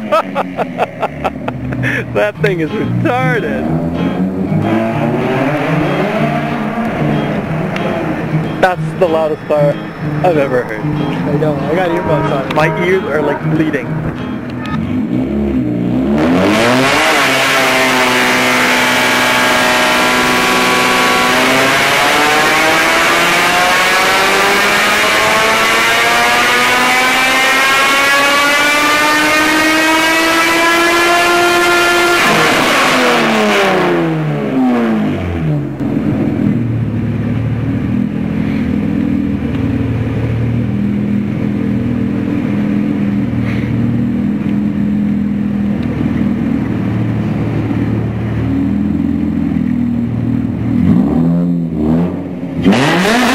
that thing is retarded. That's the loudest car I've ever heard. I know, I got earbuds on. My ears are like bleeding. Yeah.